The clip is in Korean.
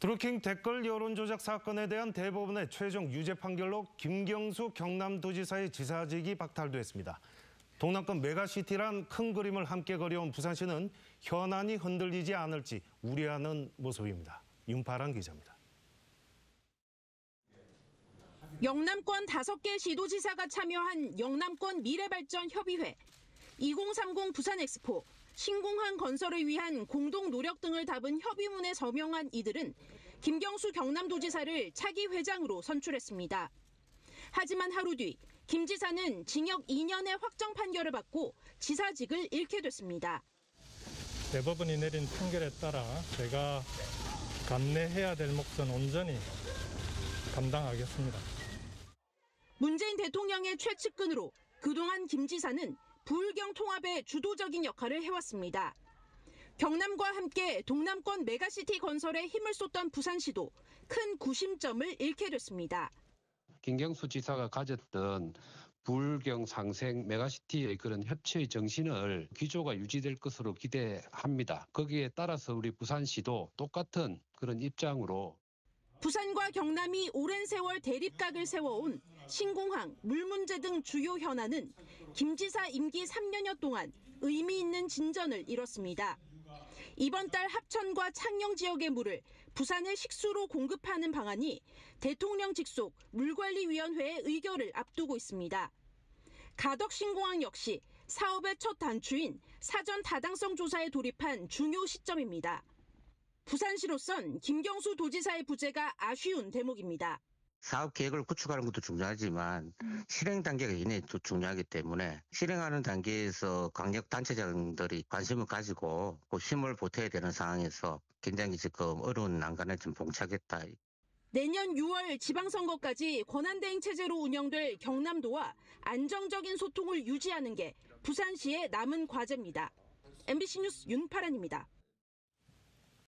드루킹 댓글 여론조작 사건에 대한 대법원의 최종 유죄 판결로 김경수 경남도지사의 지사직이 박탈됐습니다. 동남권 메가시티란 큰 그림을 함께 그려온 부산시는 현안이 흔들리지 않을지 우려하는 모습입니다. 윤파란 기자입니다. 영남권 5개 시도지사가 참여한 영남권 미래발전 협의회, 2030 부산 엑스포, 신공항 건설을 위한 공동 노력 등을 담은 협의문에 서명한 이들은 김경수 경남도지사를 차기 회장으로 선출했습니다. 하지만 하루 뒤 김 지사는 징역 2년의 확정 판결을 받고 지사직을 잃게 됐습니다. 대법원이 내린 판결에 따라 제가 감내해야 될 몫은 온전히 감당하겠습니다. 문재인 대통령의 최측근으로 그동안 김 지사는 부울경 통합의 주도적인 역할을 해왔습니다. 경남과 함께 동남권 메가시티 건설에 힘을 쏟던 부산시도 큰 구심점을 잃게 됐습니다. 김경수 지사가 가졌던 부울경 상생 메가시티의 그런 협치의 정신을 기조가 유지될 것으로 기대합니다. 거기에 따라서 우리 부산시도 똑같은 그런 입장으로 부산과 경남이 오랜 세월 대립각을 세워온 신공항, 물 문제 등 주요 현안은 김 지사 임기 3년여 동안 의미 있는 진전을 이뤘습니다. 이번 달 합천과 창녕 지역의 물을 부산의 식수로 공급하는 방안이 대통령 직속 물관리위원회의 의결을 앞두고 있습니다. 가덕 신공항 역시 사업의 첫 단추인 사전 타당성 조사에 돌입한 중요 시점입니다. 부산시로선 김경수 도지사의 부재가 아쉬운 대목입니다. 사업 계획을 구축하는 것도 중요하지만 실행 단계가 굉장히 또 중요하기 때문에 실행하는 단계에서 강력 단체장들이 관심을 가지고 그 힘을 보태야 되는 상황에서 굉장히 지금 어려운 난관에 좀 봉착했다. 내년 6월 지방선거까지 권한대행 체제로 운영될 경남도와 안정적인 소통을 유지하는 게 부산시의 남은 과제입니다. MBC 뉴스 윤파란입니다.